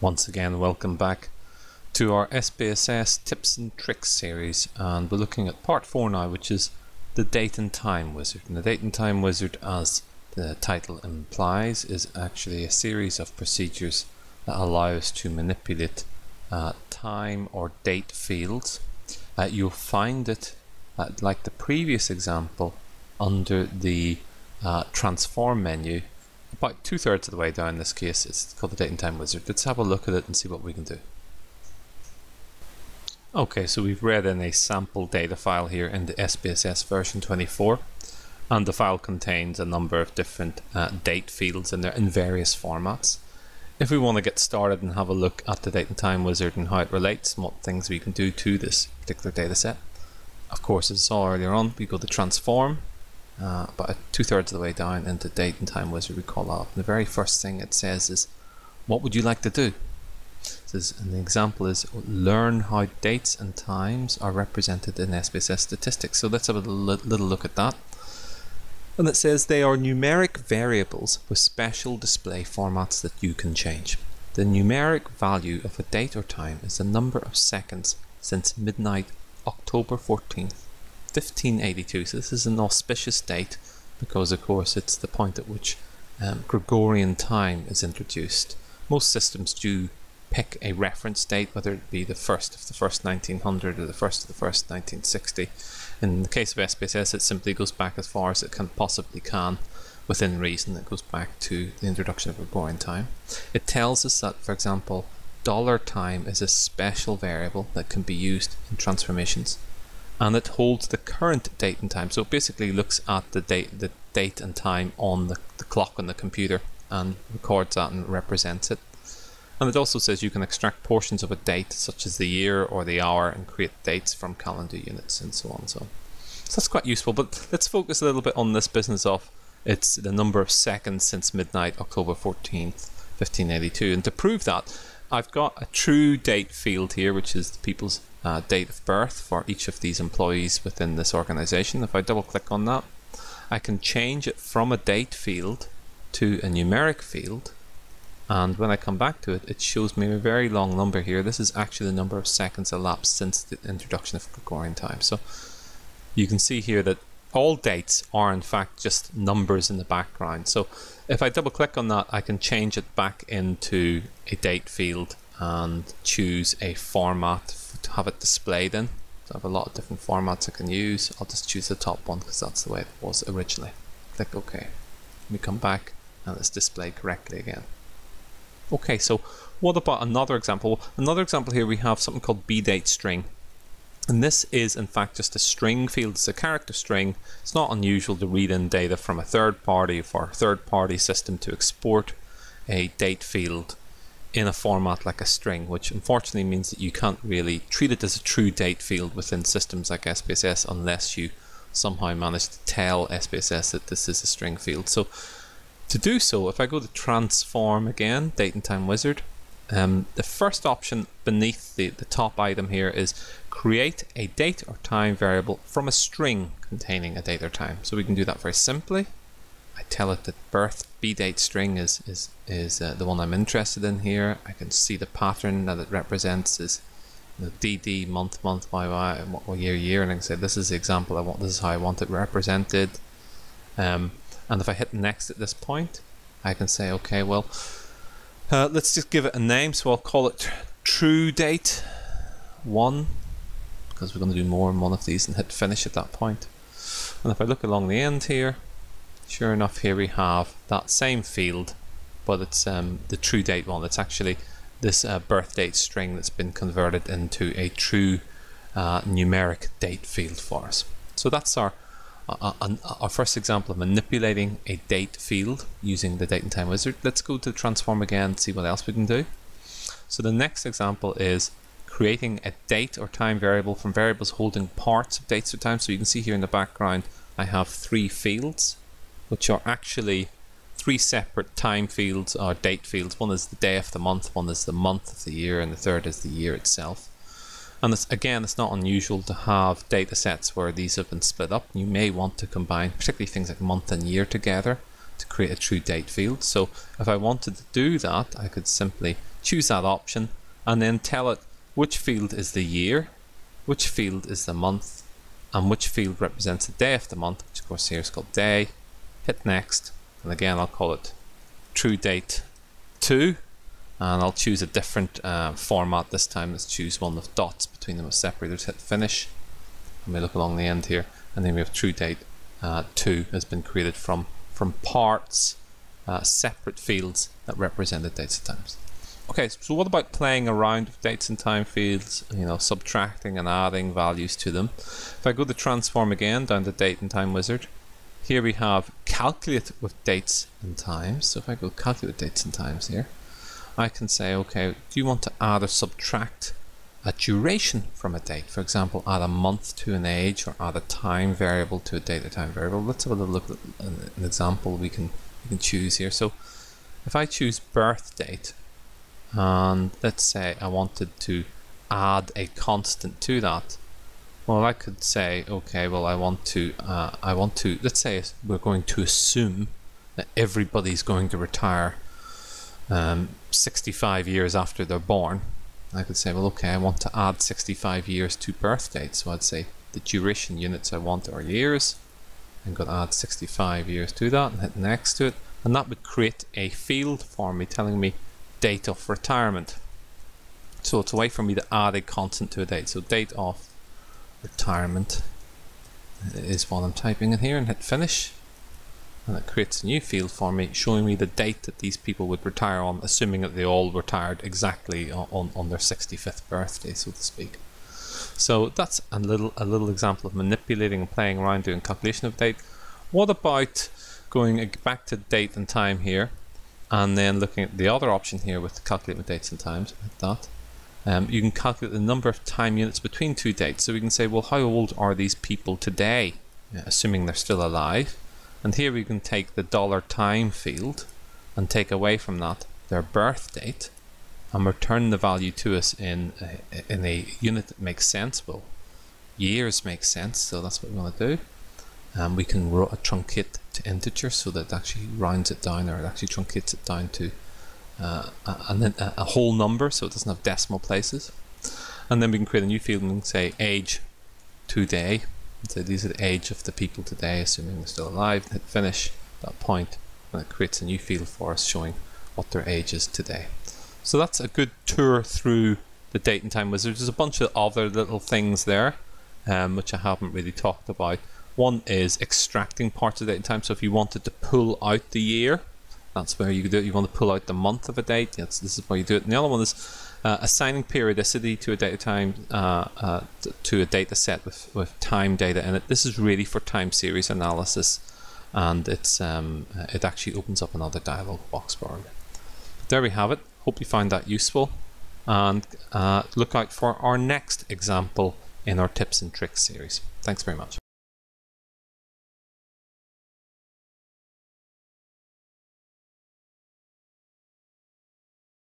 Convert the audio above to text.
Once again, welcome back to our SPSS tips and tricks series, and we're looking at part four now, which is the date and time wizard. And the date and time wizard, as the title implies, is actually a series of procedures that allow us to manipulate uh, time or date fields. Uh, you'll find it, uh, like the previous example, under the uh, transform menu about two thirds of the way down in this case. It's called the date and time wizard. Let's have a look at it and see what we can do. Okay, so we've read in a sample data file here in the SPSS version 24 and the file contains a number of different uh, date fields in there in various formats. If we want to get started and have a look at the date and time wizard and how it relates and what things we can do to this particular data set, of course as I saw earlier on, we go to transform uh, about two thirds of the way down into date and time wizard we call up. And the very first thing it says is, what would you like to do? It says, and the example is learn how dates and times are represented in SPSS statistics. So let's have a little look at that. And it says they are numeric variables with special display formats that you can change. The numeric value of a date or time is the number of seconds since midnight October 14th 1582. So this is an auspicious date because, of course, it's the point at which um, Gregorian time is introduced. Most systems do pick a reference date, whether it be the first of the first 1900 or the first of the first 1960. In the case of SPSS, it simply goes back as far as it can possibly can within reason. It goes back to the introduction of Gregorian time. It tells us that, for example, dollar time is a special variable that can be used in transformations and it holds the current date and time. So it basically looks at the date, the date and time on the, the clock on the computer and records that and represents it. And it also says you can extract portions of a date, such as the year or the hour, and create dates from calendar units and so on. So, so that's quite useful. But let's focus a little bit on this business of it's the number of seconds since midnight, October 14th, 1582. And to prove that, I've got a true date field here, which is people's uh, date of birth for each of these employees within this organization. If I double click on that, I can change it from a date field to a numeric field. And when I come back to it, it shows me a very long number here. This is actually the number of seconds elapsed since the introduction of Gregorian time. So you can see here that all dates are in fact just numbers in the background. So if I double click on that, I can change it back into a date field and choose a format to have it displayed in. So I have a lot of different formats I can use. I'll just choose the top one because that's the way it was originally. Click OK. We come back and it's displayed correctly again. Okay, so what about another example? Another example here we have something called bdate string. And this is in fact just a string field, it's a character string. It's not unusual to read in data from a third party for a third party system to export a date field in a format like a string, which unfortunately means that you can't really treat it as a true date field within systems like SPSS unless you somehow manage to tell SPSS that this is a string field. So to do so, if I go to transform again, date and time wizard, um, the first option beneath the, the top item here is create a date or time variable from a string containing a date or time. So we can do that very simply. I tell it that birth B date string is is is uh, the one I'm interested in here. I can see the pattern that it represents is the DD month month YY year year, and I can say this is the example I want. This is how I want it represented. Um, and if I hit next at this point, I can say okay, well, uh, let's just give it a name. So I'll call it true date one because we're going to do more in one of these and hit finish at that point. And if I look along the end here, Sure enough, here we have that same field, but it's um, the true date one. It's actually this uh, birth date string that's been converted into a true uh, numeric date field for us. So that's our uh, uh our first example of manipulating a date field using the date and time wizard. Let's go to transform again and see what else we can do. So the next example is creating a date or time variable from variables holding parts of dates or times. So you can see here in the background I have three fields which are actually three separate time fields or date fields. One is the day of the month, one is the month of the year, and the third is the year itself. And again, it's not unusual to have data sets where these have been split up. You may want to combine, particularly things like month and year together to create a true date field. So if I wanted to do that, I could simply choose that option and then tell it which field is the year, which field is the month, and which field represents the day of the month, which of course here is called day. Hit next, and again I'll call it true date 2 and I'll choose a different uh, format this time. Let's choose one with dots between them as separators. Hit finish. And we look along the end here, and then we have true date uh, 2 has been created from from parts, uh, separate fields that represent the dates and times. Okay, so what about playing around with dates and time fields, you know, subtracting and adding values to them? If I go to transform again down to date and time wizard, here we have calculate with dates and times. So if I go calculate dates and times here, I can say, okay, do you want to add or subtract a duration from a date? For example, add a month to an age or add a time variable to a date or time variable. Let's have a look at an, example we can, we can choose here. So if I choose birth date and let's say I wanted to add a constant to that, well, I could say, okay, well, I want to, uh, I want to, let's say we're going to assume that everybody's going to retire um, 65 years after they're born. I could say, well, okay, I want to add 65 years to birth date. So I'd say the duration units I want are years. I'm going to add 65 years to that and hit next to it. And that would create a field for me telling me date of retirement. So it's a way for me to add a constant to a date. So date of retirement is what I'm typing in here and hit finish. And it creates a new field for me showing me the date that these people would retire on assuming that they all retired exactly on, on their 65th birthday so to speak. So that's a little a little example of manipulating and playing around doing calculation of date. What about going back to date and time here and then looking at the other option here with calculating dates and times like that um, you can calculate the number of time units between two dates. So we can say, well, how old are these people today, assuming they're still alive? And here we can take the dollar time field and take away from that their birth date and return the value to us in a, in a unit that makes sense. Well, years make sense, so that's what we want to do. And we can truncate to integer so that it actually rounds it down or it actually truncates it down to uh, a, a, whole number so it doesn't have decimal places. And then we can create a new field and say age today. And say these are the age of the people today, assuming they're still alive. Hit finish that point, and it creates a new field for us showing what their age is today. So that's a good tour through the date and time wizard. There's a bunch of other little things there, um, which I haven't really talked about. One is extracting parts of date and time. So if you wanted to pull out the year, that's where you do it. You want to pull out the month of a date. Yes, this is where you do it. And the other one is uh, assigning periodicity to a data time uh, uh, to a data set with, with time data in it. This is really for time series analysis, and it's um, uh, it actually opens up another dialog box for you. There we have it. Hope you find that useful, and uh, look out for our next example in our tips and tricks series. Thanks very much.